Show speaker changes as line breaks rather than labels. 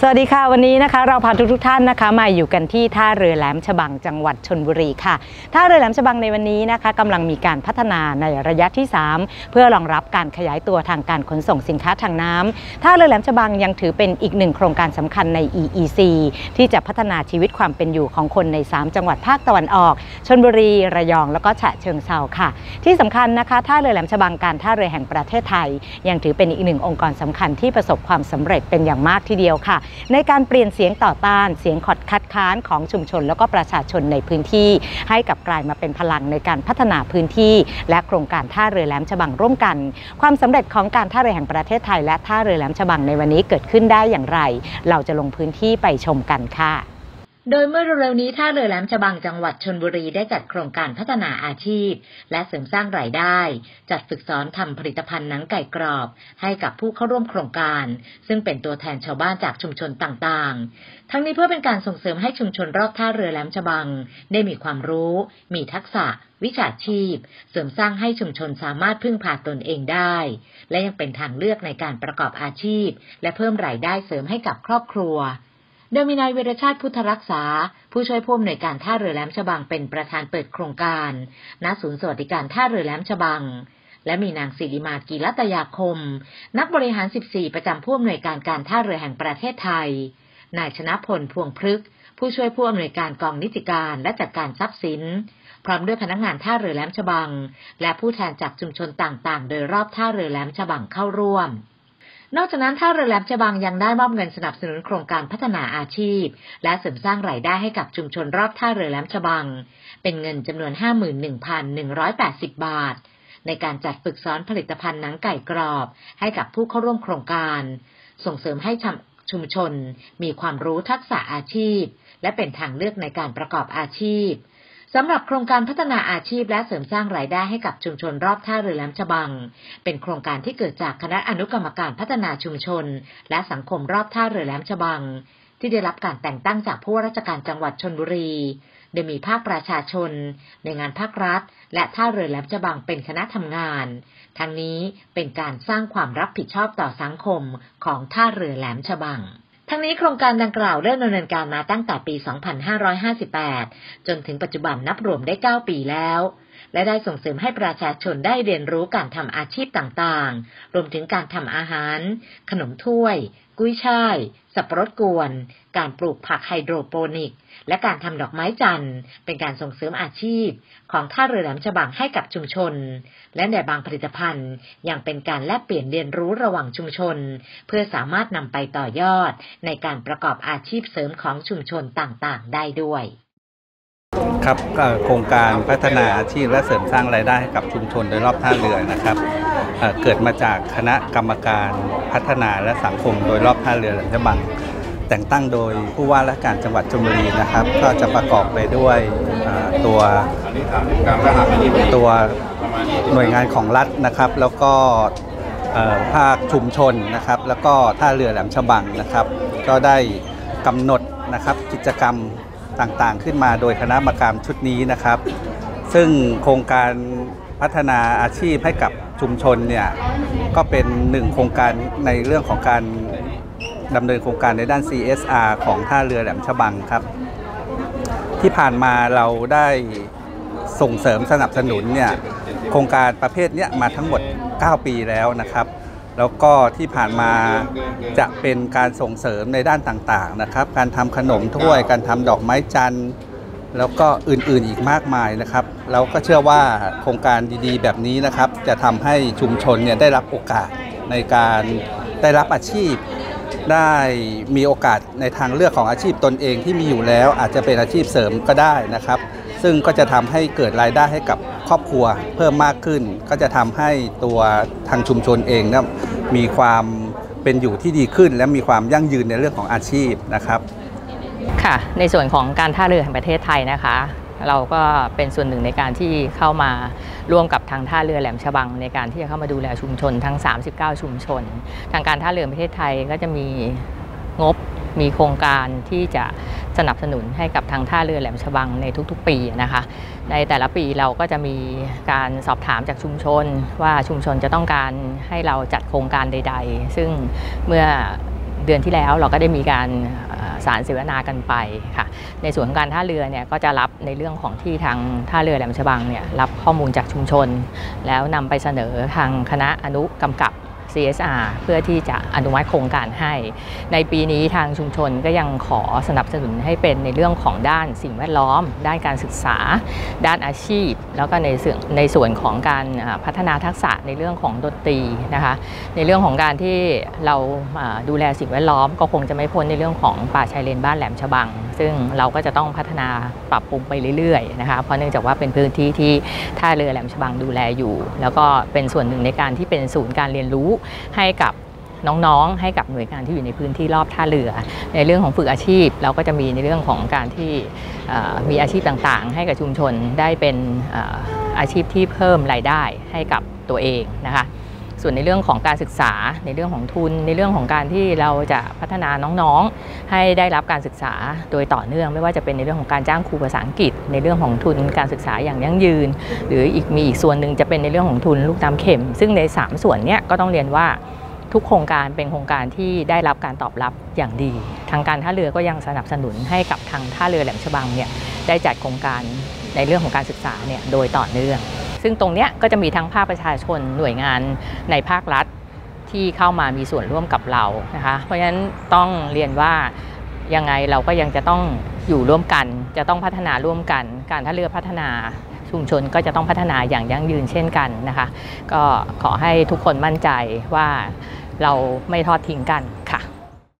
สวัสดีค่ะวันนี้นะคะ เราพาทุกทท่านนะคะมาอยู่กันที่ท่าเรือแหลมฉบังจังหวัดชนบุรีค่ะท่าเรือแหลมฉบังในวันนี้นะคะกำลังมีการพัฒนาในระยะที่ 3 เพื่อรองรับการขยายตัวทางการขนส่งสินค้าทางน้ำท่าเรือแหลมฉบังยังถือเป็นอีกหนึ่งโครงการสำคัญใน EEC ที่จะพัฒนาชีวิตความเป็นอยู่ของคนใน 3 จังหวัดภาคตะวันออกชนบุรีระยองแล้วก็ฉะเชิงเซาค่ะ ที่สำคัญนะคะท่าเรือแหลมฉบังการท่าเรือแห่งประเทศไทย ยังถือเป็นอีกหนึ่งองค์กรสำคัญที่ประสบความสำเร็จเป็นอย่างมากทีเดียวค่ะในการเปลี่ยนเสียงต่อต้านเสียงขอดคัดค้านของชุมชน แล้วก็ประชาชนในพื้นที่ ให้กับกลายมาเป็นพลังในการพัฒนาพื้นที่ และโครงการท่าเรือแหลมฉบังร่วมกัน ความสำเร็จของการท่าเรือแห่งประเทศไทย และท่าเรือแหลมฉบังในวันนี้เกิดขึ้นได้อย่างไร เราจะลงพื้นที่ไปชมกันค่ะ โดยเมื่อเร็วๆนี้ท่าเรือแหลมฉบังจังหวัดชนบุรีได้จัดโครงการพัฒนาอาชีพ และเสริมสร้างรายได้ จัดฝึกสอนทำผลิตภัณฑ์หนังไก่กรอบ ให้กับผู้เข้าร่วมโครงการ ซึ่งเป็นตัวแทนชาวบ้านจากชุมชนต่างๆ ทั้งนี้เพื่อเป็นการส่งเสริมให้ชุมชนรอบท่าเรือแหลมฉบัง ได้มีความรู้ มีทักษะ วิชาชีพ เสริมสร้างให้ชุมชนสามารถพึ่งพาตนเองได้ และยังเป็นทางเลือกในการประกอบอาชีพ และเพิ่มรายได้เสริมให้กับครอบครัว โดยมีนายเวรชาติพุทธรักษา ผู้ช่วยผู้อำนวยการท่าเรือแหลมฉบังเป็นประธานเปิดโครงการณศูนย์สวัสดิการท่าเรือแหลมฉบัง และมีนางศิริมากีรัตยาคม นักบริหาร 14 ประจำผู้อำนวยการการท่าเรือแห่งประเทศไทย นายชนะพลพวงพฤกษ์ผู้ช่วยผู้อำนวยการกองนิติการและจัดการทรัพย์สิน พร้อมด้วยพนักงานท่าเรือแหลมฉบัง และผู้แทนจากชุมชนต่างๆ โดยรอบท่าเรือแหลมฉบังเข้าร่วม นอกจากนั้นท่าเรือแหลมฉบังยังได้มอบเงินสนับสนุนโครงการพัฒนาอาชีพ และเสริมสร้างรายได้ให้กับชุมชนรอบท่าเรือแหลมฉบัง เป็นเงินจำนวน 51,180 บาท ในการจัดฝึกสอนผลิตภัณฑ์หนังไก่กรอบ ให้กับผู้เข้าร่วมโครงการ ส่งเสริมให้ชุมชน มีความรู้ทักษะอาชีพ และเป็นทางเลือกในการประกอบอาชีพ สำหรับโครงการพัฒนาอาชีพและเสริมสร้างรายได้ให้กับชุมชนรอบท่าเรือแหลมฉบัง เป็นโครงการที่เกิดจากคณะอนุกรรมการพัฒนาชุมชน และสังคมรอบท่าเรือแหลมฉบัง ที่ได้รับการแต่งตั้งจากผู้ว่าราชการจังหวัดชนบุรี โดยมีภาคประชาชนในงานภาครัฐ และท่าเรือแหลมฉบังเป็นคณะทำงาน ทั้งนี้เป็นการสร้างความรับผิดชอบต่อสังคมของท่าเรือแหลมฉบัง ทั้งนี้โครงการดังกล่าวเริ่มดำเนินการมาตั้งแต่ปี 2558 จนถึงปัจจุบันนับรวมได้ 9 ปีแล้ว และได้ส่งเสริมให้ประชาชนได้เรียนรู้การทำอาชีพต่างๆ รวมถึงการทำอาหาร ขนมถ้วย กุ้ยช่าย สับปะรดกวน การปลูกผักไฮโดรโปนิก และการทำดอกไม้จันทร์ เป็นการส่งเสริมอาชีพ ของท่าเรือแหลมฉบังให้กับชุมชน และในบางผลิตภัณฑ์ยังเป็นการแลกเปลี่ยนเรียนรู้ระหว่างชุมชน เพื่อสามารถนำไปต่อยอด ในการประกอบอาชีพเสริมของชุมชนต่างๆ ได้ด้วย
ครับโครงการพัฒนาอาชีพและเสริมสร้างรายได้ให้กับชุมชนโดยรอบท่าเรือนะครับเกิดมาจากคณะกรรมการพัฒนาและสังคมโดยรอบท่าเรือแหลมฉบังแต่งตั้งโดยผู้ว่าราชการจังหวัดชลบุรีนะครับ ก็จะประกอบไปด้วยตัวตัวหน่วยงานของรัฐนะครับ แล้วก็ภาคชุมชนนะครับ แล้วก็ท่าเรือแหลมฉบังนะครับ ก็ได้กำหนดนะครับกิจกรรม ต่างๆ ขึ้นมาโดยคณะกรรมการชุดนี้นะครับ ซึ่งโครงการพัฒนาอาชีพให้กับชุมชนเนี่ยก็เป็นหนึ่งโครงการในเรื่องของการดำเนินโครงการในด้าน CSR ของท่าเรือแหลมฉบังครับ ที่ผ่านมาเราได้ส่งเสริมสนับสนุนเนี่ยโครงการประเภทนี้มาทั้งหมด 9 ปีแล้วนะครับ แล้วก็ที่ผ่านมาจะเป็นการส่งเสริมในด้านต่างๆนะครับ การทำขนมถ้วย การทำดอกไม้จันทร์แล้วก็อื่นๆอีกมากมายนะครับ เราก็เชื่อว่าโครงการดีๆ แบบนี้นะครับ จะทำให้ชุมชนเนี่ยได้รับโอกาสในการได้รับอาชีพ ได้มีโอกาสในทางเลือกของอาชีพตนเองที่มีอยู่แล้ว อาจจะเป็นอาชีพเสริมก็ได้นะครับ ซึ่งก็จะทำให้เกิดรายได้ให้กับ ครอบครัวเพิ่มมากขึ้น ก็จะทำให้ตัวทางชุมชนเองนะมีความเป็นอยู่ที่ดีขึ้น และมีความยั่งยืนในเรื่องของอาชีพนะครับ
ค่ะ ในส่วนของการท่าเรือแห่งประเทศไทยนะคะ เราก็เป็นส่วนหนึ่งในการที่เข้ามาร่วมกับทางท่าเรือแหลมฉบัง ในการที่จะเข้ามาดูแลชุมชนทั้ง 39 ชุมชน ทางการท่าเรือประเทศไทยก็จะมีงบ มีโครงการที่จะสนับสนุนให้กับทางท่าเรือแหลมฉบังในทุกๆ ปีนะคะ ในแต่ละปีเราก็จะมีการสอบถามจากชุมชน ว่าชุมชนจะต้องการให้เราจัดโครงการใด ๆ ซึ่งเมื่อ
เดือนที่แล้วเราก็ได้มีการสารเสวนากันไปค่ะ ในส่วนของการท่าเรือเนี่ยก็จะรับในเรื่องของที่ทางท่าเรือแหลมฉบังเนี่ยรับข้อมูลจากชุมชน แล้วนำไปเสนอทางคณะอนุกำกับ CSR เพื่อที่จะอนุมัติโครงการให้ ในปีนี้ทางชุมชนก็ยังขอสนับสนุนให้เป็นในเรื่องของด้านสิ่งแวดล้อม ด้านการศึกษา ด้านอาชีพ แล้วก็ในส่วนในส่วนของการพัฒนาทักษะในเรื่องของดนตรีนะคะในเรื่องของการที่เราอ่าดูแลสิ่งแวดล้อม ก็คงจะไม่พ้นในเรื่องของป่าชายเลนบ้านแหลมฉบัง ซึ่งเราก็จะต้องพัฒนาปรับปรุงไปเรื่อยๆนะคะเพราะเนื่องจากว่าเป็นพื้นที่ที่ท่าเรือแหลมฉบังดูแลอยู่ แล้วก็เป็นส่วนหนึ่งในการที่เป็นศูนย์การเรียนรู้ให้กับน้องๆ ให้กับหน่วยงานที่อยู่ในพื้นที่รอบท่าเรือ ในเรื่องของฝึกอาชีพ เราก็จะมีในเรื่องของการที่มีอาชีพต่างๆ ให้กับชุมชนได้เป็นอาชีพที่เพิ่มรายได้ให้กับตัวเองนะคะ ส่วนในเรื่องของการศึกษา ในเรื่องของทุน ในเรื่องของการที่เราจะพัฒนาน้องๆ ให้ได้รับการศึกษาโดยต่อเนื่อง ไม่ว่าจะเป็นในเรื่องของการจ้างครูภาษาอังกฤษ ในเรื่องของทุนการศึกษาอย่างยั่งยืน หรืออีกมีอีกส่วนหนึ่งจะเป็นในเรื่องของทุนลูกตามเข็ม ซึ่งใน 3 ส่วนเนี้ยก็ต้องเรียนว่าทุกโครงการเป็นโครงการที่ได้รับการตอบรับอย่างดี ทางการท่าเรือก็ยังสนับสนุนให้กับทางท่าเรือแหลมฉบังเนี่ยได้จัดโครงการในเรื่องของการศึกษาเนี่ยโดยต่อเนื่อง ซึ่งตรงเนี้ยก็จะมีทั้งภาคประชาชนหน่วยงานในภาครัฐที่เข้ามามีส่วนร่วมกับเรานะคะ เพราะฉะนั้นต้องเรียนว่ายังไงเราก็ยังจะต้องอยู่ร่วมกัน จะต้องพัฒนาร่วมกัน การท่าเรือพัฒนาชุมชนก็จะต้องพัฒนาอย่างยั่งยืนเช่นกันนะคะ ก็ขอให้ทุกคนมั่นใจว่าเราไม่ทอดทิ้งกันค่ะ